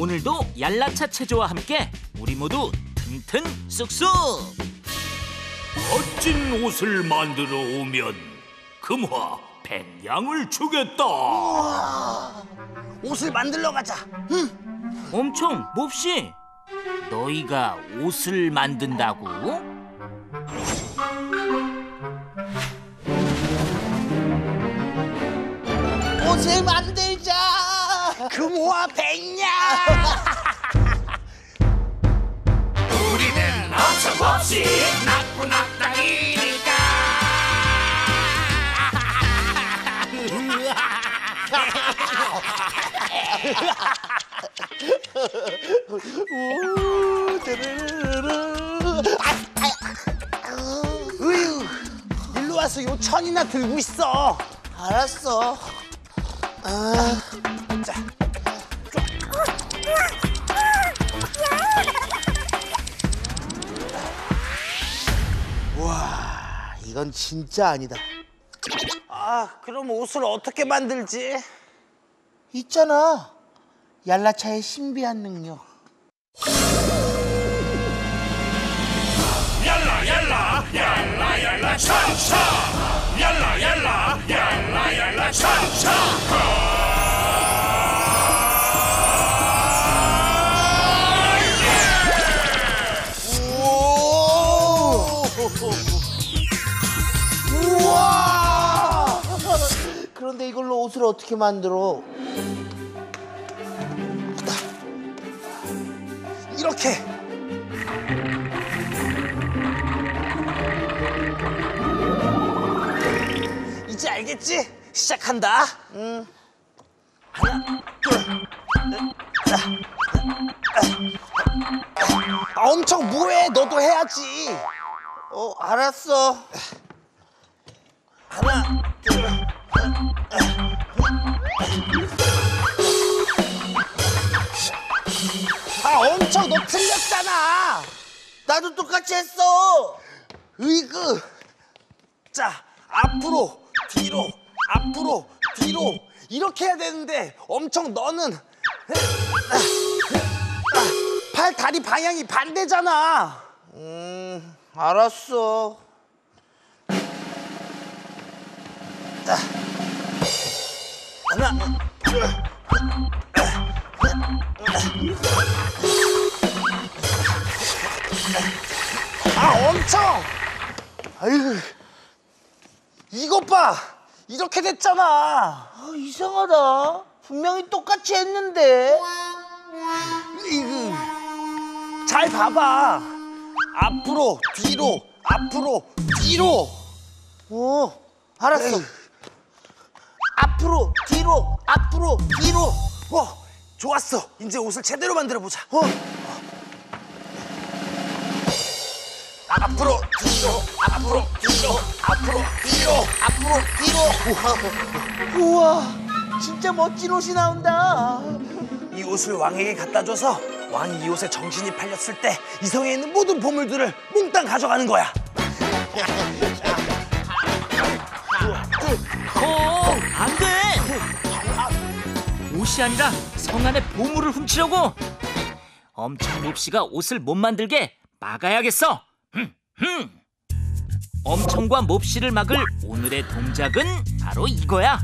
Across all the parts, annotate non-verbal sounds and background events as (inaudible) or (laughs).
오늘도 얄라차 체조와 함께 우리 모두 튼튼 쑥쑥 멋진 옷을 만들어 오면 금화 백냥을 주겠다. 옷을 만들러 가자. 엄청 몹시 너희가 옷을 만든다고? 옷을 만들자. 금호와 백냐. 우리는 어처 없이 나쁜 악당이니까. 으유, 일로 와서 요 천이나 들고 있어. 알았어. 아, 자. 와, 이건 진짜 아니다. 아, 그럼 옷을 어떻게 만들지? 있잖아. 얄라차의 신비한 능력. 얄라 얄라 얄라 얄라 차차 얄라 얄라 얄라 얄라 차차 옷을 어떻게 만들어? 이렇게. 이제 알겠지? 시작한다. 셋, 아, 엄청 뭐해? 너도 해야지. 어, 알았어. 하나, 나도 똑같이 했어. 으이그. 자, 앞으로, 뒤로, 앞으로, 뒤로. 이렇게 해야 되는데 엄청 너는 팔 다리 방향이 반대잖아. 음, 알았어. 자, 하나, 둘, 아, 엄청. 아유, 이것 봐. 이렇게 됐잖아. 아, 이상하다. 분명히 똑같이 했는데. 이거. 잘 봐봐. 앞으로, 뒤로, 앞으로, 뒤로. 오, 알았어. 앞으로, 뒤로, 앞으로, 뒤로. 어, 좋았어. 이제 옷을 제대로 만들어 보자. 어. 앞으로, 뒤로, 앞으로, 뒤로, 앞으로, 뒤로, 앞으로, 뒤로. 우와, 진짜 멋진 옷이 나온다. 이 옷을 왕에게 갖다 줘서 왕이 이 옷에 정신이 팔렸을 때 이 성에 있는 모든 보물들을 몽땅 가져가는 거야. 어, 안 돼! 옷이 아니라 성 안의 보물을 훔치려고! 엄청 몹시가 옷을 못 만들게 막아야겠어! 엄청과 몹시를 막을 오늘의 동작은 바로 이거야!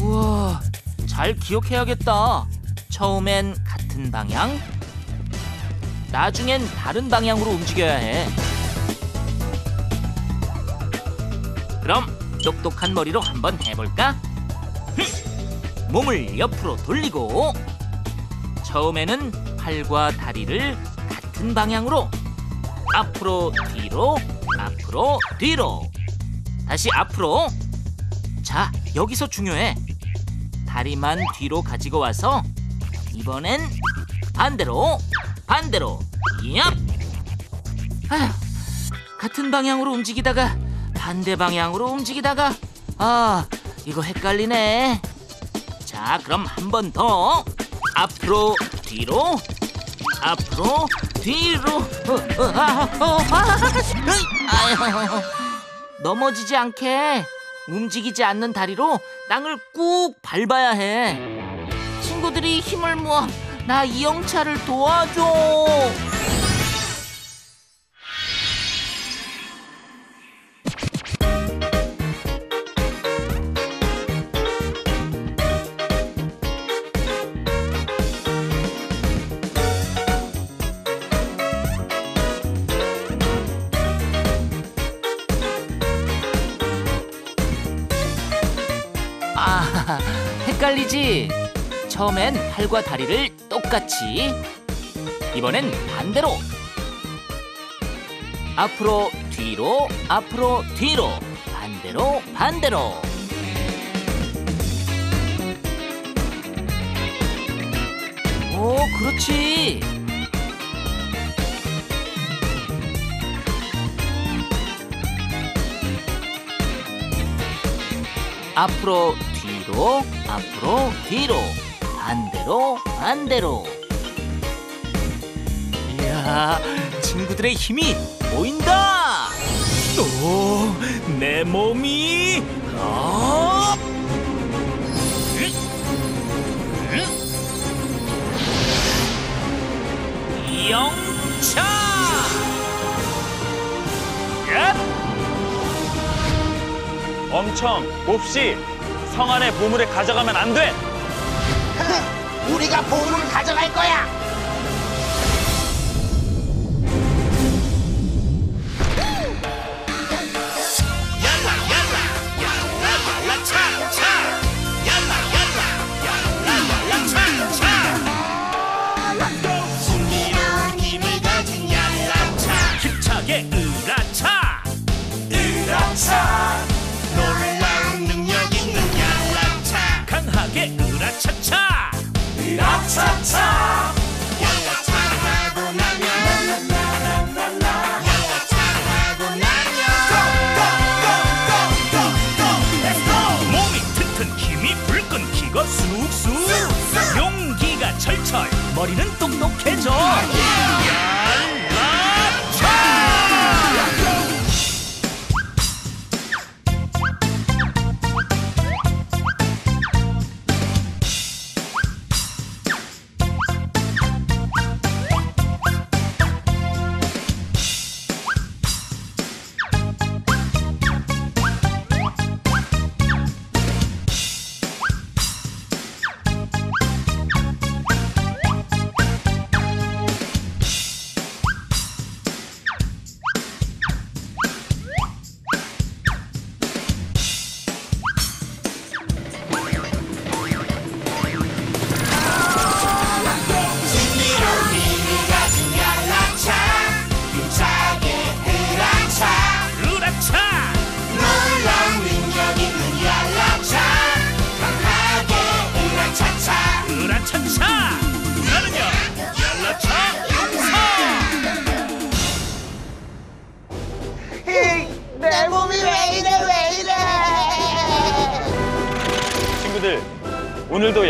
우와, 잘 기억해야겠다. 처음엔 같은 방향, 나중엔 다른 방향으로 움직여야 해. 그럼 똑똑한 머리로 한번 해볼까? 흠! 몸을 옆으로 돌리고 처음에는 팔과 다리를 같은 방향으로. 앞으로 뒤로 앞으로 뒤로. 다시 앞으로. 자 여기서 중요해. 다리만 뒤로 가지고 와서 이번엔 반대로 반대로. 얍! 아휴 같은 방향으로 움직이다가 반대 방향으로 움직이다가 아 이거 헷갈리네. 자 그럼 한 번 더. 앞으로 뒤로 앞으로 뒤로 (laughs) 넘어지지 않게 움직이지 않는 다리로 땅을 꾹 밟아야 해 빨리 힘을 모아. 나 이영차를 도와줘. 아, 헷갈리지? 처음엔 팔과 다리를 똑같이. 이번엔 반대로. 앞으로, 뒤로, 앞으로, 뒤로. 반대로, 반대로. 오, 그렇지. 앞으로 뒤로 앞으로 뒤로. 반대로 반대로. 이야 친구들의 힘이 보인다! 오내 몸이 어 영차! 야! 엄청 몹시 성 안의 보물을 가져가면 안 돼. 우리가 보물을 가져갈 거야.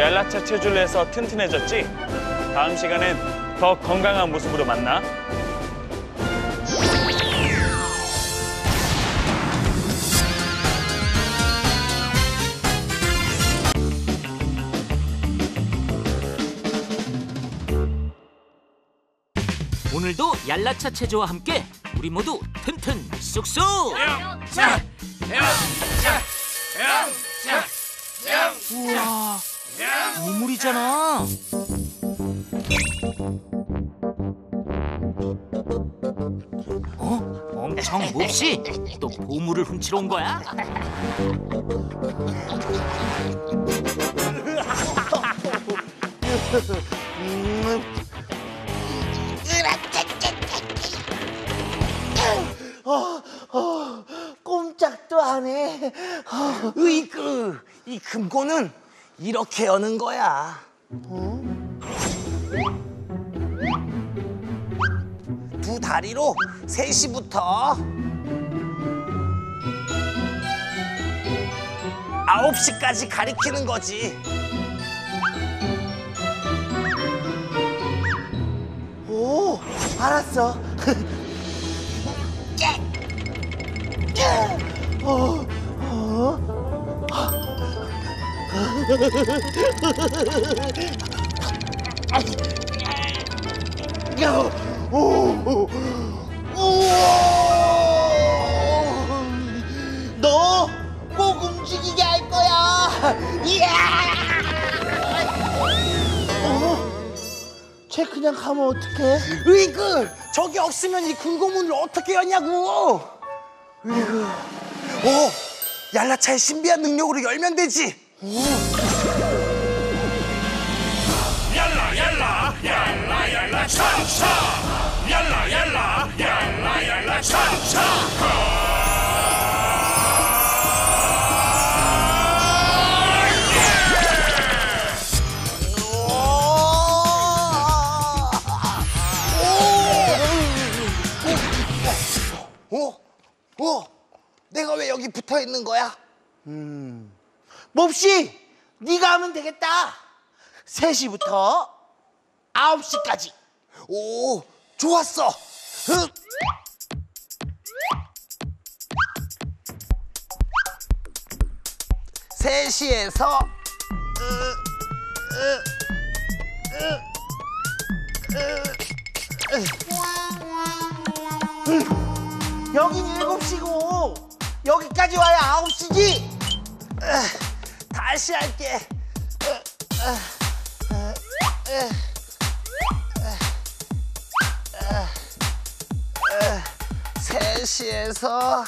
얄라차 체조를 해서 튼튼해졌지? 다음 시간엔 더 건강한 모습으로 만나. 오늘도 얄라차 체조와 함께 우리 모두 튼튼 쑥쑥 영차, 영차, 영차, 우와 보물이잖아 어? 엄청 몹시 또 보물을 훔치러 온 거야? 꼼짝도 안해 으이그 이 금고는 이렇게 여는 거야. 두 다리로 셋시부터 아홉 시까지 가리키는 거지. 오 알았어. (laughs) 어, 야, 오, 오, 너꼭 움직이게 할 거야. 이야! 어? 쟤 그냥 가면 어떡해? 으이그 저기 없으면 이 금고문을 어떻게 여냐고. 으이그. 오, 얄라차의 신비한 능력으로 열면 되지. 얄라 얄라 얄라 얄라 차차 얄라 얄라 얄라 얄라 차차 어? 어? 내가 왜 여기 붙어 있는 거야? 음. 몹시 네가 하면 되겠다. 3시부터 9시까지. 오, 좋았어. 흑. 세시에서 여긴 7시고 여기까지 와야 9시지. 다시 할게. 세시에서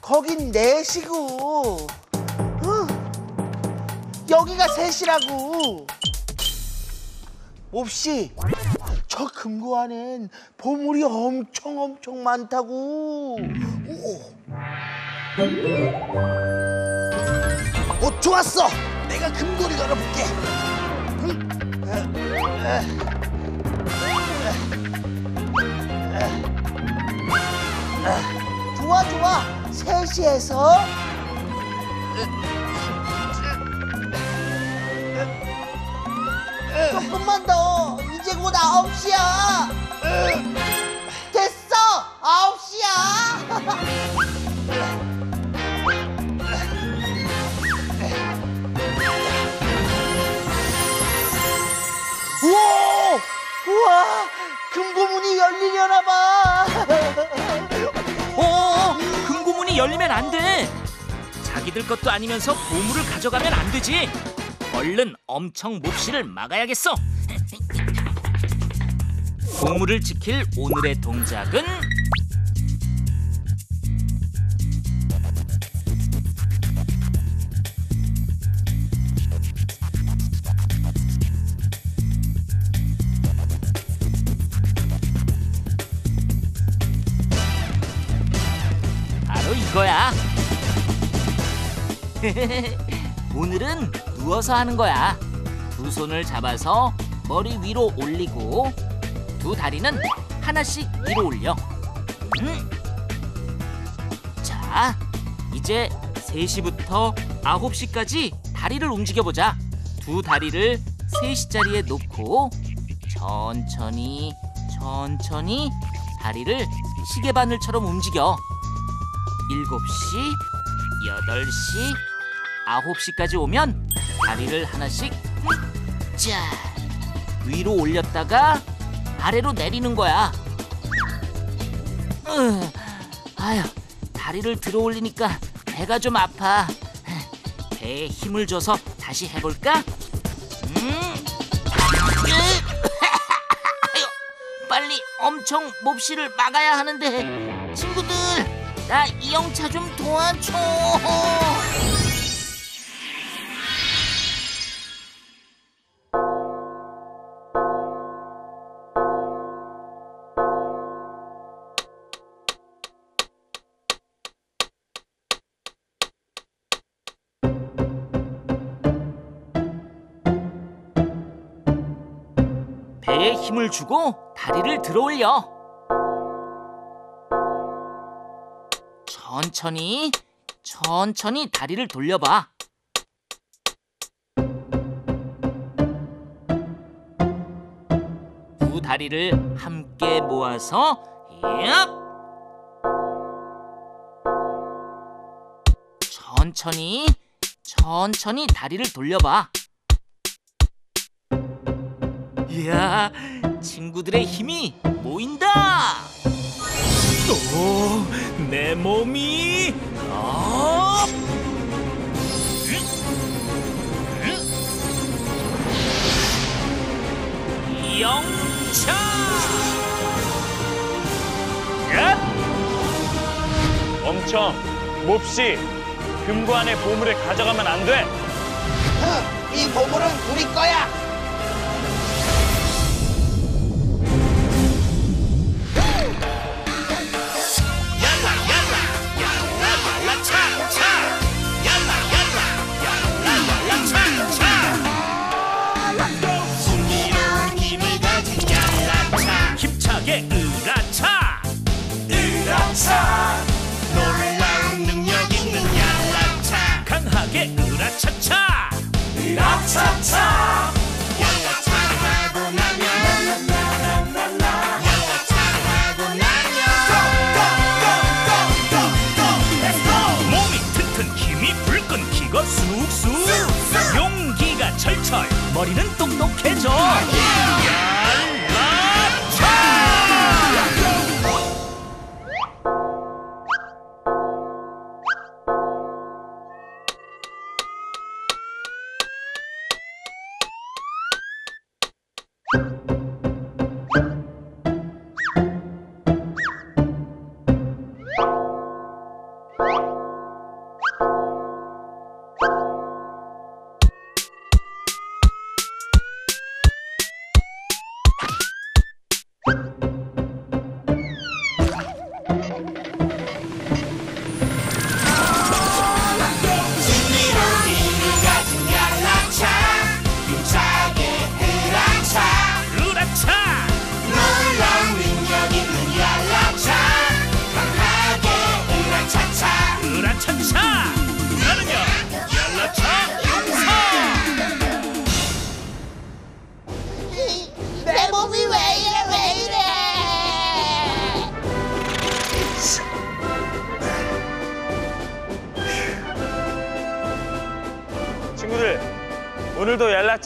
거긴 4시고 여기가 3시라고 몹시 저 금고 안엔 보물이 엄청 엄청 많다고 오. 오 좋았어. 내가 금고리 열어볼게. 좋아 좋아. 3시에서. 조금만 더. 이제 곧 9시야. 됐어. 9시야 (laughs) 열리려나 봐 어, 금고문이 열리면 안 돼. 자기들 것도 아니면서 보물을 가져가면 안 되지. 얼른 엄청 몹시를 막아야겠어. (laughs) 보물을 지킬 오늘의 동작은 (laughs) 오늘은 누워서 하는 거야. 두 손을 잡아서 머리 위로 올리고 두 다리는 하나씩 위로 올려. 음. 자, 이제 3시부터 9시까지 다리를 움직여 보자. 두 다리를 3시 자리에 놓고 천천히 천천히 다리를 시계 바늘처럼 움직여. 7시, 8시, 9시까지 오면 다리를 하나씩 자 위로 올렸다가 아래로 내리는 거야. 으, 아휴 다리를 들어 올리니까 배가 좀 아파. 배에 힘을 줘서 다시 해볼까? 음. (laughs) 빨리 엄청 몹시를 막아야 하는데 친구들 나 이영차 좀 도와줘. 배에 힘을 주고 다리를 들어 올려. 천천히 천천히 다리를 돌려봐. 두 다리를 함께 모아서 얍! 천천히 천천히 다리를 돌려봐. 이야, 친구들의 힘이 모인다. 오, 내 몸이 어! 영차! 예? 멈춰! 몹시! 금관의 보물을 가져가면 안 돼! 이 보물은 우리 거야!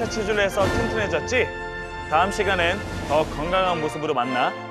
하체 체조를 해서 튼튼해졌지? 다음 시간엔 더 건강한 모습으로 만나.